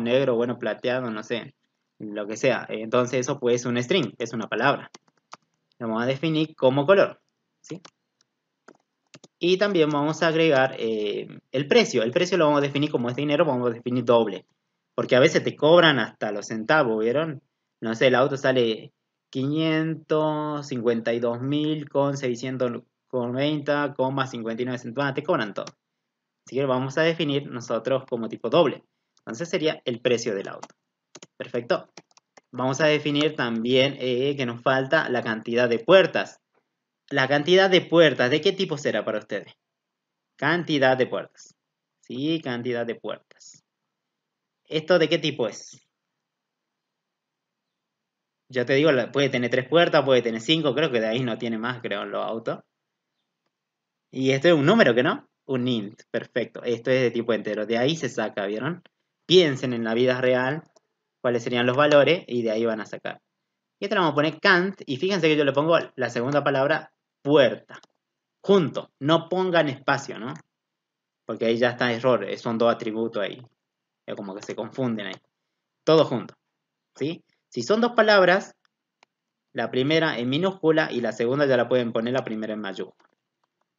negro, bueno, plateado, no sé, lo que sea. Entonces eso puede ser un string, es una palabra. Lo vamos a definir como color, ¿sí? Y también vamos a agregar eh, el precio. El precio lo vamos a definir como es dinero, vamos a definir doble. Porque a veces te cobran hasta los centavos, ¿vieron? No sé, el auto sale 552.000 con 690,59 centavos. Te cobran todo. Así que vamos a definir nosotros como tipo doble. Entonces sería el precio del auto. Perfecto. Vamos a definir también eh, que nos falta la cantidad de puertas. La cantidad de puertas, ¿de qué tipo será para ustedes? Cantidad de puertas. Sí, cantidad de puertas. ¿Esto de qué tipo es? Ya te digo, puede tener tres puertas, puede tener cinco, creo que de ahí no tiene más, creo, los autos. Y esto es un número, ¿que no? Un int, perfecto. Esto es de tipo entero, de ahí se saca, ¿vieron? Piensen en la vida real cuáles serían los valores y de ahí van a sacar. Y esto le vamos a poner cant y fíjense que yo le pongo la segunda palabra puerta. Junto, no pongan espacio, ¿no? Porque ahí ya está error, son dos atributos ahí. Es como que se confunden ahí. Todo junto, ¿sí? Si son dos palabras, la primera en minúscula y la segunda ya la pueden poner la primera en mayúscula.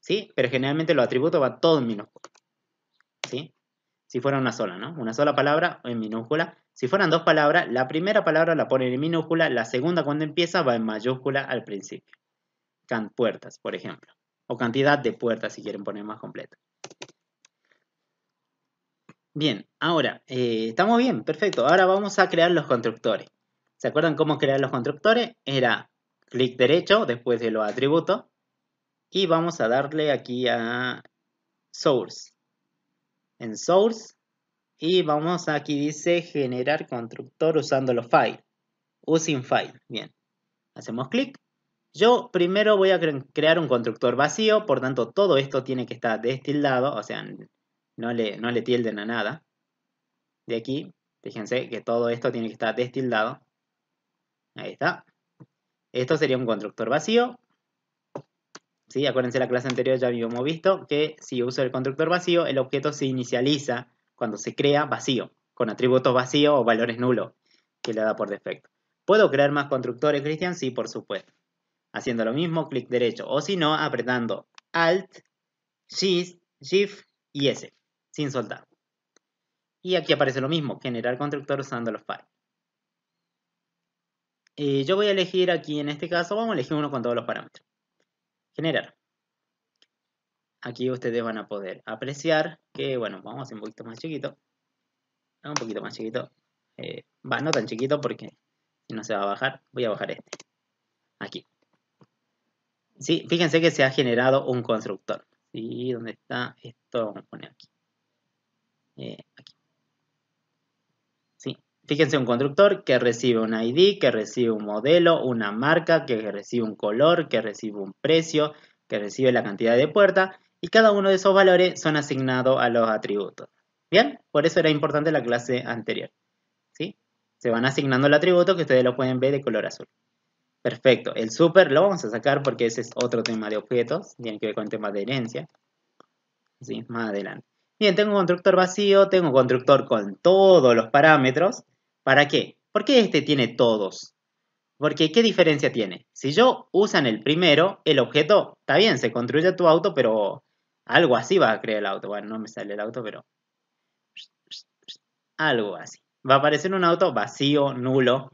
¿Sí? Pero generalmente los atributos van todos en minúscula. ¿Sí? Si fuera una sola, ¿no? Una sola palabra en minúscula. Si fueran dos palabras, la primera palabra la ponen en minúscula, la segunda cuando empieza va en mayúscula al principio. Can puertas, por ejemplo. O cantidad de puertas si quieren poner más completo. Bien, ahora, eh, estamos bien, perfecto. Ahora vamos a crear los constructores. ¿Se acuerdan cómo crear los constructores? Era clic derecho después de los atributos. Y vamos a darle aquí a source. En source. Y vamos aquí dice generar constructor usando los files. Using file. Bien. Hacemos clic. Yo primero voy a crear un constructor vacío, por tanto todo esto tiene que estar destildado, o sea, no le, no le tilden a nada. De aquí, fíjense que todo esto tiene que estar destildado. Ahí está. Esto sería un constructor vacío. Acuérdense la clase anterior ya habíamos visto que si uso el constructor vacío, el objeto se inicializa cuando se crea vacío, con atributos vacíos o valores nulos que le da por defecto. ¿Puedo crear más constructores, Cristian? Sí, por supuesto. Haciendo lo mismo, clic derecho. O si no, apretando Alt, Shift, Shift y S, sin soltar. Y aquí aparece lo mismo, generar constructor usando los files. Eh, yo voy a elegir aquí, en este caso, vamos a elegir uno con todos los parámetros. Generar. Aquí ustedes van a poder apreciar que, bueno, vamos a hacer un poquito más chiquito. Un poquito más chiquito. Eh, va, no tan chiquito porque si no se va a bajar. Voy a bajar este. Aquí. Sí, fíjense que se ha generado un constructor. ¿Sí? ¿Dónde está? Esto vamos a poner aquí. Eh, aquí. Fíjense un constructor que recibe un ID, que recibe un modelo, una marca, que recibe un color, que recibe un precio, que recibe la cantidad de puertas y cada uno de esos valores son asignados a los atributos. Bien, por eso era importante la clase anterior. ¿Sí? Se van asignando el atributo que ustedes lo pueden ver de color azul. Perfecto, el super lo vamos a sacar porque ese es otro tema de objetos, tiene que ver con el tema de herencia. ¿Sí? Más adelante. Bien, tengo un constructor vacío, tengo un constructor con todos los parámetros ¿Para qué? ¿Por qué este tiene todos? Porque, ¿qué diferencia tiene? Si yo usan el primero, el objeto, está bien, se construye tu auto, pero algo así va a crear el auto. Bueno, no me sale el auto, pero... Algo así. Va a aparecer un auto vacío, nulo,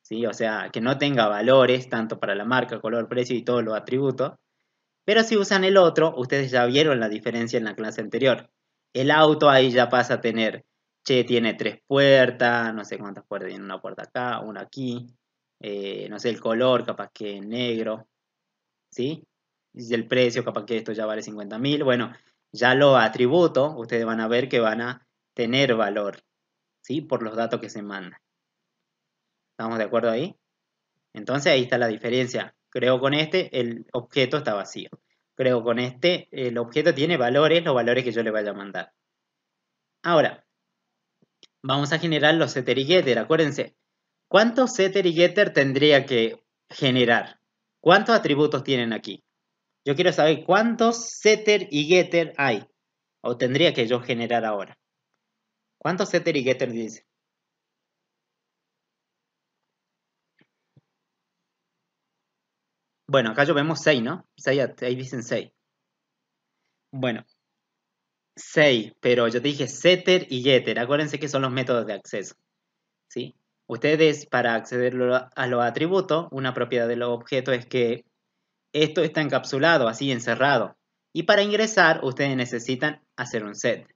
¿sí? O sea, que no tenga valores, tanto para la marca, color, precio y todos los atributos. Pero si usan el otro, ustedes ya vieron la diferencia en la clase anterior. El auto ahí ya pasa a tener tiene tres puertas, no sé cuántas puertas, tiene una puerta acá, una aquí, eh, no sé, el color, capaz que negro, ¿sí? Y el precio, capaz que esto ya vale 50 mil, bueno, ya lo atributo, ustedes van a ver que van a tener valor, ¿sí? Por los datos que se mandan. ¿Estamos de acuerdo ahí? Entonces ahí está la diferencia. Creo con este el objeto está vacío. Creo con este el objeto tiene valores, los valores que yo le vaya a mandar. Ahora, vamos a generar los setter y getter. Acuérdense, ¿cuántos setter y getter tendría que generar? ¿Cuántos atributos tienen aquí? Yo quiero saber cuántos setter y getter hay. O tendría que yo generar ahora. ¿Cuántos setter y getter dice? Bueno, acá yo vemos 6, ¿no? 6, ahí dicen 6. Bueno, 6, pero yo dije setter y getter. Acuérdense que son los métodos de acceso. ¿Sí? Ustedes, para acceder a los atributos, una propiedad de los objetos es que esto está encapsulado, así encerrado. Y para ingresar, ustedes necesitan hacer un set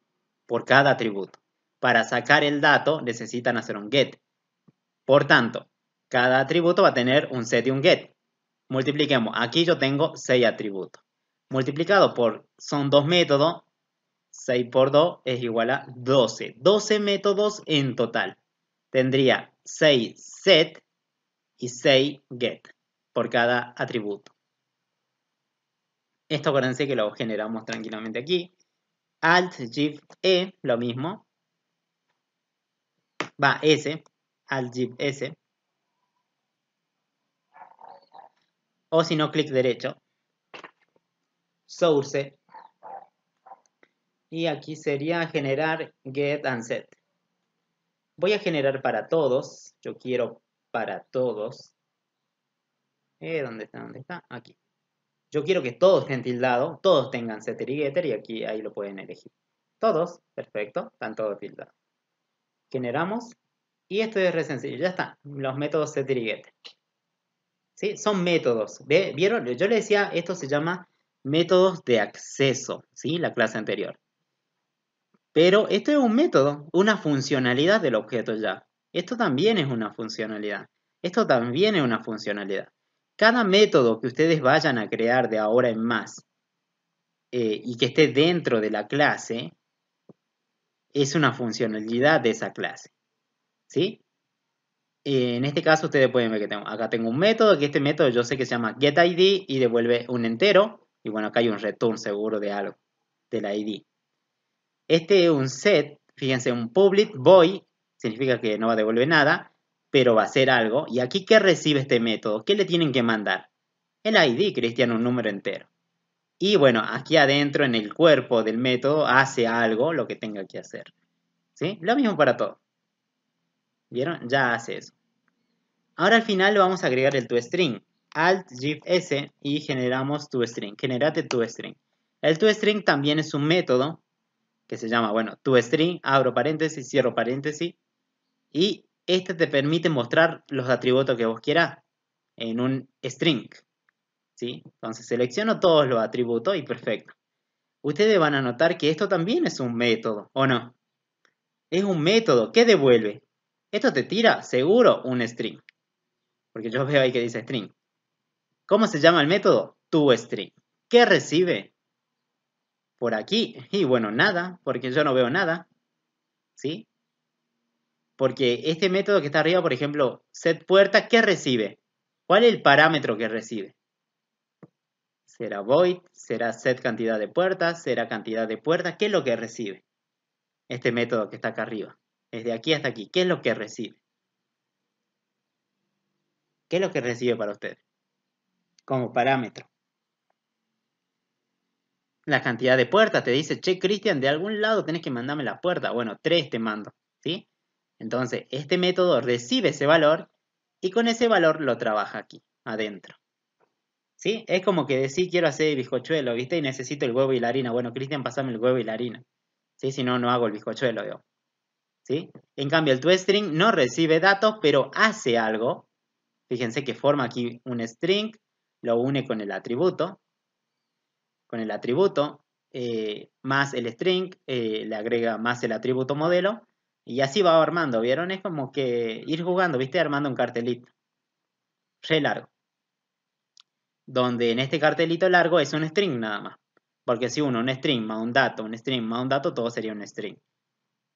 por cada atributo. Para sacar el dato, necesitan hacer un get. Por tanto, cada atributo va a tener un set y un get. Multipliquemos. Aquí yo tengo 6 atributos. Multiplicado por, son dos métodos, 6 por 2 es igual a 12. 12 métodos en total. Tendría 6 set y 6 get por cada atributo. Esto acuérdense que lo generamos tranquilamente aquí. Alt, Shift, E, lo mismo. Va, S. Alt, Shift, S. O si no, clic derecho. Source. Y aquí sería generar get and set. Voy a generar para todos. Yo quiero para todos. Eh, ¿Dónde está? ¿Dónde está? Aquí. Yo quiero que todos estén tildados, todos tengan setter y getter y aquí ahí lo pueden elegir. Todos, perfecto, están todos tildados. Generamos y esto es re sencillo, ya está, los métodos setter y getter. ¿Sí? Son métodos, ¿vieron? Yo le decía, esto se llama métodos de acceso, ¿sí? La clase anterior. Pero esto es un método, una funcionalidad del objeto ya. Esto también es una funcionalidad. Esto también es una funcionalidad. Cada método que ustedes vayan a crear de ahora en más eh, y que esté dentro de la clase es una funcionalidad de esa clase. ¿Sí? Eh, en este caso ustedes pueden ver que tengo, acá tengo un método, que este método yo sé que se llama getID y devuelve un entero. Y bueno, acá hay un return seguro de algo, de la ID. Este es un set, fíjense, un public void, significa que no va a devolver nada pero va a ser algo. ¿Y aquí qué recibe este método? ¿Qué le tienen que mandar? El ID, Cristian, un número entero. Y bueno, aquí adentro en el cuerpo del método hace algo, lo que tenga que hacer. ¿Sí? Lo mismo para todo. ¿Vieron? Ya hace eso. Ahora al final le vamos a agregar el toString. Alt, Shift, S y generamos toString. Generate toString. El toString también es un método que se llama, bueno, toString, abro paréntesis, cierro paréntesis. Y este te permite mostrar los atributos que vos quieras en un string. ¿sí? Entonces selecciono todos los atributos y perfecto. Ustedes van a notar que esto también es un método, ¿o no? Es un método. ¿Qué devuelve? Esto te tira seguro un string. Porque yo veo ahí que dice string. ¿Cómo se llama el método? ToString. ¿Qué recibe? Por aquí. Y bueno, nada, porque yo no veo nada. ¿Sí? Porque este método que está arriba, por ejemplo, set puerta, ¿qué recibe? ¿Cuál es el parámetro que recibe? ¿Será void? ¿Será set cantidad de puertas? ¿Será cantidad de puertas? ¿Qué es lo que recibe? Este método que está acá arriba. Desde aquí hasta aquí. ¿Qué es lo que recibe? ¿Qué es lo que recibe para usted? Como parámetro. La cantidad de puertas. Te dice, che, Cristian, de algún lado tenés que mandarme la puerta. Bueno, tres te mando. ¿Sí? Entonces, este método recibe ese valor y con ese valor lo trabaja aquí, adentro. ¿Sí? Es como que decir, quiero hacer bizcochuelo, ¿viste? Y necesito el huevo y la harina. Bueno, Cristian, pasame el huevo y la harina. ¿Sí? Si no, no hago el bizcochuelo, yo. ¿Sí? En cambio, el toString no recibe datos, pero hace algo. Fíjense que forma aquí un string, lo une con el atributo. Con el atributo, eh, más el string, eh, le agrega más el atributo modelo y así va armando, ¿vieron? Es como que ir jugando, ¿viste? Armando un cartelito. Re largo. Donde en este cartelito largo es un string nada más. Porque si uno, un string más un dato, un string más un dato, todo sería un string.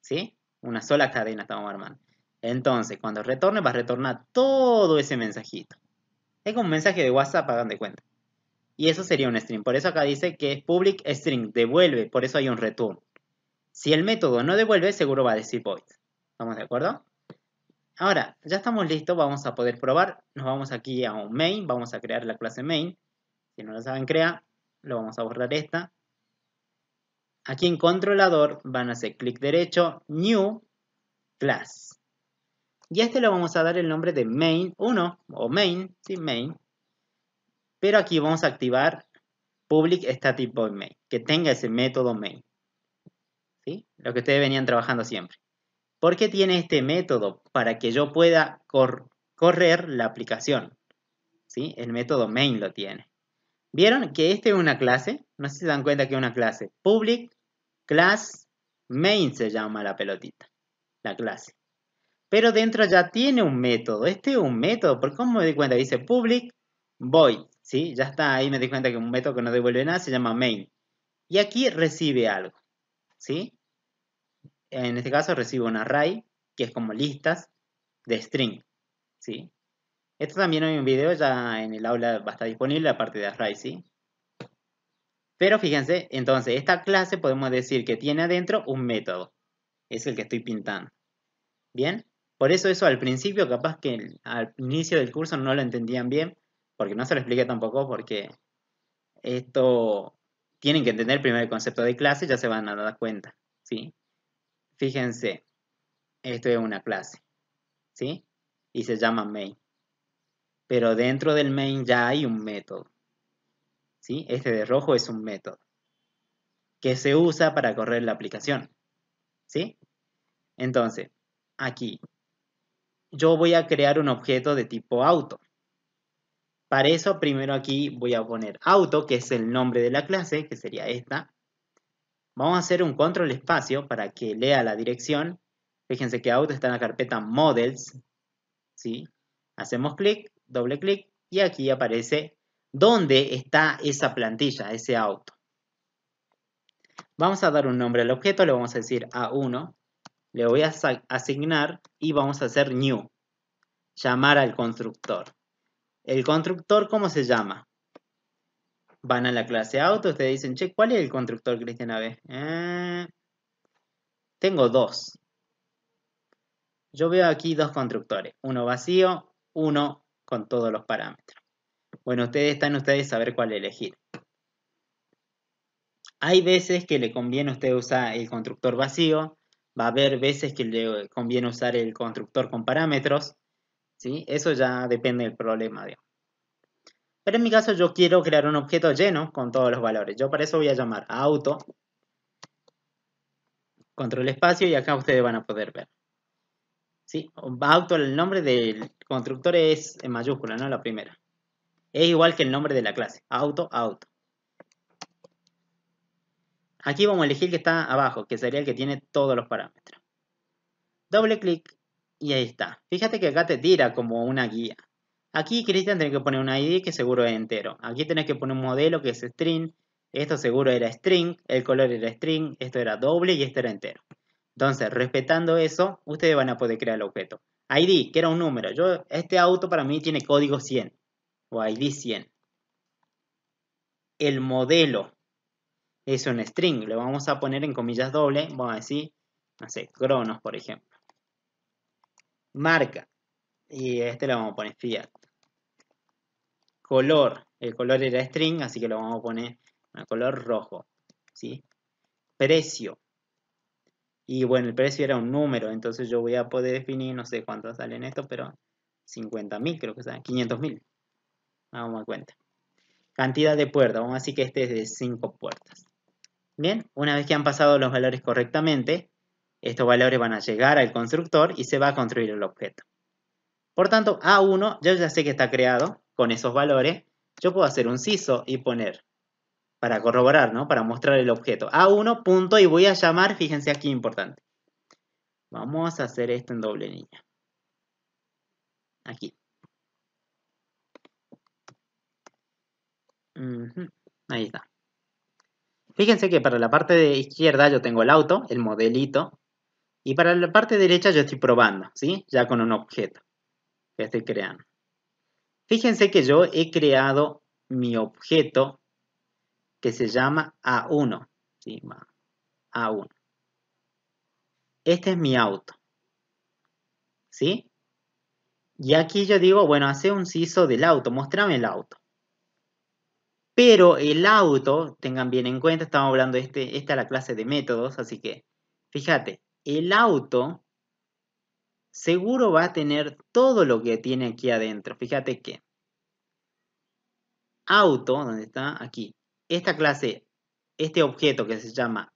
¿Sí? Una sola cadena estamos armando. Entonces, cuando retorne, va a retornar todo ese mensajito. Es como un mensaje de WhatsApp, hagan de cuenta. Y eso sería un string. Por eso acá dice que public string, devuelve, por eso hay un return. Si el método no devuelve, seguro va a decir void. ¿Estamos de acuerdo? Ahora, ya estamos listos, vamos a poder probar. Nos vamos aquí a un main, vamos a crear la clase main. Si no lo saben crear, lo vamos a borrar esta. Aquí en controlador van a hacer clic derecho, new, class. Y a este le vamos a dar el nombre de main1 o main, sí, main. Pero aquí vamos a activar public static void main, que tenga ese método main. ¿Sí? Lo que ustedes venían trabajando siempre. ¿Por qué tiene este método? Para que yo pueda correr la aplicación. ¿Sí? El método main lo tiene. ¿Vieron que este es una clase? No sé si se dan cuenta que es una clase. Public class main se llama la pelotita. La clase. Pero dentro ya tiene un método. Este es un método. ¿Por cómo me di cuenta? Dice public void. ¿Sí? Ya está. Ahí me di cuenta que un método que no devuelve nada se llama main. Y aquí recibe algo. ¿Sí? En este caso recibe un array, que es como listas de string. ¿Sí? Esto también hay un video ya en el aula va a estar disponible, aparte de array, ¿sí? Pero fíjense, entonces esta clase podemos decir que tiene adentro un método. Es el que estoy pintando. ¿Bien? Por eso eso al principio, capaz que al inicio del curso no lo entendían bien, porque no se lo expliqué tampoco, porque esto tienen que entender primero el concepto de clase, ya se van a dar cuenta, ¿sí? Fíjense, esto es una clase, ¿sí? Y se llama main. Pero dentro del main ya hay un método. ¿sí? Este de rojo es un método que se usa para correr la aplicación. ¿sí? Entonces, aquí, yo voy a crear un objeto de tipo auto. Para eso, primero aquí voy a poner auto, que es el nombre de la clase, que sería esta. Vamos a hacer un control espacio para que lea la dirección. Fíjense que auto está en la carpeta models. ¿sí? Hacemos clic doble clic y aquí aparece dónde está esa plantilla, ese auto. Vamos a dar un nombre al objeto, le vamos a decir A1, le voy a asignar y vamos a hacer new, llamar al constructor. ¿El constructor cómo se llama? Van a la clase auto, ustedes dicen, che, ¿cuál es el constructor, Cristian B? Eh, tengo dos. Yo veo aquí dos constructores, uno vacío, uno con todos los parámetros. Bueno, ustedes están ustedes saber cuál elegir. Hay veces que le conviene a usted usar el constructor vacío, va a haber veces que le conviene usar el constructor con parámetros, ¿sí? Eso ya depende del problema, Pero en mi caso yo quiero crear un objeto lleno con todos los valores. Yo para eso voy a llamar a auto, control espacio y acá ustedes van a poder ver. ¿Sí? Auto, el nombre del constructor es en mayúscula, ¿no? La primera. Es igual que el nombre de la clase. Auto, auto. Aquí vamos a elegir que está abajo, que sería el que tiene todos los parámetros. Doble clic y ahí está. Fíjate que acá te tira como una guía. Aquí, Cristian, tenés que poner un ID que seguro es entero. Aquí tenés que poner un modelo que es string. Esto seguro era string, el color era string, esto era doble y esto era entero. Entonces, respetando eso, ustedes van a poder crear el objeto. ID, que era un número. Yo, este auto para mí tiene código 100 o ID 100. El modelo es un string. Lo vamos a poner en comillas doble. Vamos a decir, no sé, Cronos, por ejemplo. Marca. Y este lo vamos a poner Fiat. Color. El color era string, así que lo vamos a poner a color rojo. ¿sí? Precio. Y bueno, el precio era un número, entonces yo voy a poder definir, no sé cuánto sale en esto, pero 50.000 creo que sale, 500.000. Vamos a cuenta. Cantidad de puertas, vamos a decir que este es de 5 puertas. Bien, una vez que han pasado los valores correctamente, estos valores van a llegar al constructor y se va a construir el objeto. Por tanto, A1 yo ya sé que está creado con esos valores. Yo puedo hacer un CISO y poner para corroborar, ¿no? Para mostrar el objeto. A1 punto y voy a llamar, fíjense aquí importante. Vamos a hacer esto en doble línea. Aquí. Ahí está. Fíjense que para la parte de izquierda yo tengo el auto, el modelito. Y para la parte derecha yo estoy probando, ¿sí? Ya con un objeto que estoy creando. Fíjense que yo he creado mi objeto que se llama A1. ¿sí? A1. Este es mi auto. ¿Sí? Y aquí yo digo, bueno, hace un CISO del auto, mostrame el auto. Pero el auto, tengan bien en cuenta, estamos hablando de este, esta es la clase de métodos, así que fíjate, el auto seguro va a tener todo lo que tiene aquí adentro. Fíjate que auto, donde está aquí, esta clase, este objeto que se llama